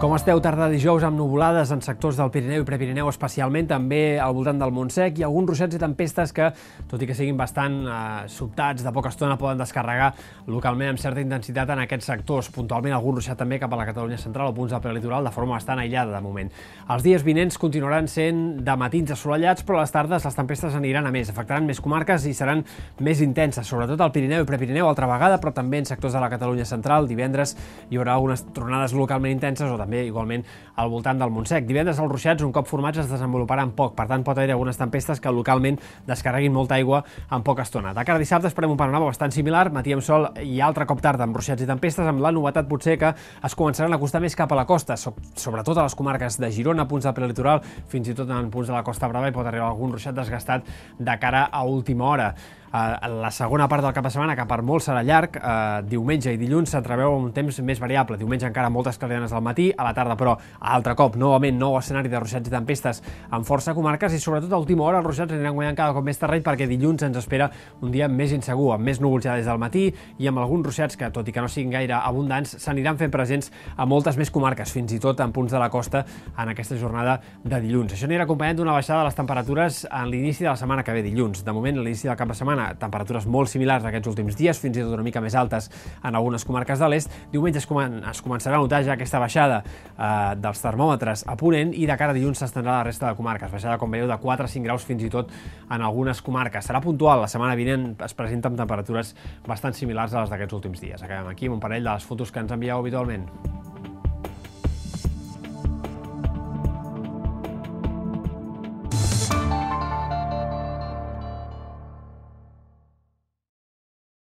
Com esteu tarda dijous amb nuvolades en sectors del Pirineu i Prepirineu especialment, també al voltant del Montsec i alguns ruixats i tempestes que, tot i que siguin bastant eh, sobtats, de poca estona poden descarregar localment amb certa intensitat en aquests sectors. Puntualment algun ruixat també cap a la Catalunya central o punts del prelitoral de forma bastant aïllada de moment. Els dies vinents continuaran sent de matins assolellats, però a les tardes les tempestes aniran a més, afectaran més comarques i seran més intenses, sobretot al Pirineu i Prepirineu altra vegada, però també en sectors de la Catalunya central. Divendres hi haurà algunes tronades localment intenses o també també igualment al voltant del Montsec. Divendres els ruixats, un cop formats, es desenvoluparan poc, per tant pot haver algunes tempestes que localment descarreguin molta aigua en poca estona. De cara a dissabte esperem un panorama bastant similar, matí amb sol i altre cop tarda amb ruixats i tempestes, amb la novetat potser que es començaran a acostar més cap a la costa, sobretot a les comarques de Girona, punts del prelitoral, fins i tot en punts de la Costa Brava i pot arribar algun ruixat desgastat de cara a última hora. Uh, la segona part del cap de setmana, que per molt serà llarg, uh, diumenge i dilluns s'entreveu un temps més variable. Diumenge encara moltes clarianes al matí, a la tarda però altre cop, novament, nou escenari de ruixats i tempestes en força comarques i sobretot a última hora els ruixats aniran guanyant cada cop més terreny perquè dilluns ens espera un dia més insegur, amb més núvols ja des del matí i amb alguns ruixats que, tot i que no siguin gaire abundants, s'aniran fent presents a moltes més comarques, fins i tot en punts de la costa en aquesta jornada de dilluns. Això anirà acompanyat d'una baixada de les temperatures en l'inici de la setmana que ve dilluns. De moment, a l'inici del cap de setmana setmana, temperatures molt similars aquests últims dies, fins i tot una mica més altes en algunes comarques de l'est. Diumenge es, comen es començarà a notar ja aquesta baixada eh, dels termòmetres a Ponent i de cara a dilluns s'estendrà la resta de comarques. Baixada, com veieu, de 4 a 5 graus fins i tot en algunes comarques. Serà puntual, la setmana vinent es presenta amb temperatures bastant similars a les d'aquests últims dies. Acabem aquí amb un parell de les fotos que ens envieu habitualment.